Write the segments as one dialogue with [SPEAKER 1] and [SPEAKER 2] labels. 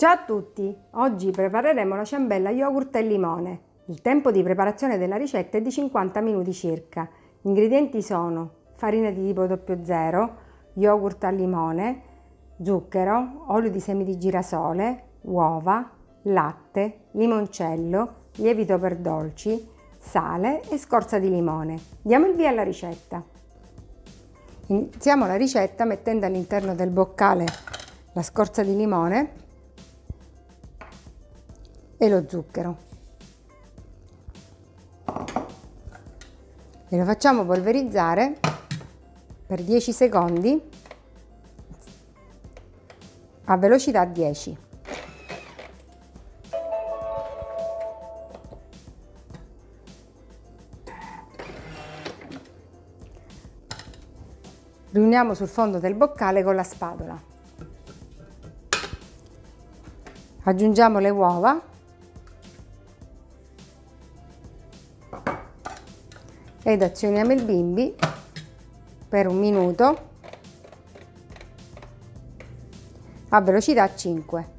[SPEAKER 1] Ciao a tutti! Oggi prepareremo la ciambella yogurt e limone. Il tempo di preparazione della ricetta è di 50 minuti circa. Gli ingredienti sono farina di tipo 00, yogurt al limone, zucchero, olio di semi di girasole, uova, latte, limoncello, lievito per dolci, sale e scorza di limone. Diamo il via alla ricetta. Iniziamo la ricetta mettendo all'interno del boccale la scorza di limone e lo zucchero. E lo facciamo polverizzare per 10 secondi a velocità 10. Riuniamo sul fondo del boccale con la spatola. Aggiungiamo le uova ed azioniamo il bimbi per un minuto a velocità 5.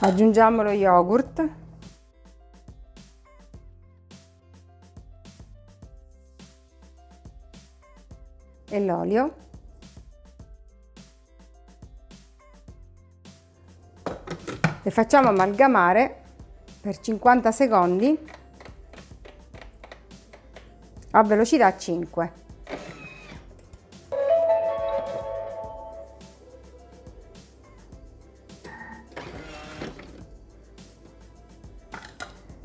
[SPEAKER 1] Aggiungiamo lo yogurt. E l'olio. E facciamo amalgamare per 50 secondi a velocità 5.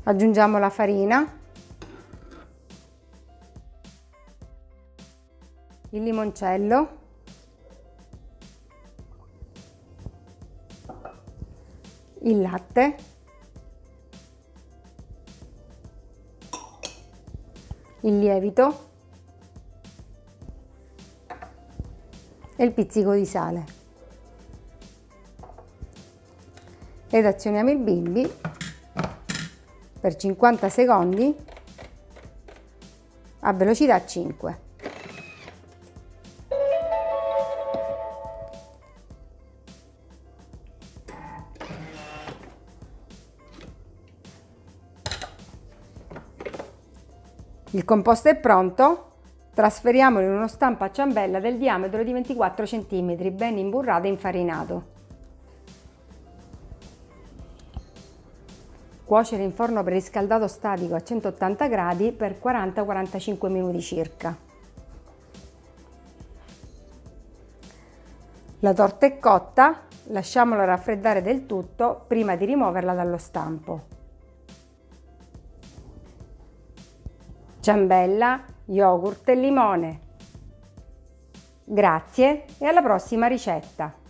[SPEAKER 1] Aggiungiamo la farina, il limoncello, il latte, il lievito e il pizzico di sale. Ed azioniamo il bimbi per 50 secondi a velocità 5. Il composto è pronto, trasferiamolo in uno stampo a ciambella del diametro di 24 cm, ben imburrato e infarinato. Cuocere in forno preriscaldato statico a 180 gradi per 40-45 minuti circa. La torta è cotta, lasciamola raffreddare del tutto prima di rimuoverla dallo stampo. Ciambella, yogurt e limone. Grazie e alla prossima ricetta!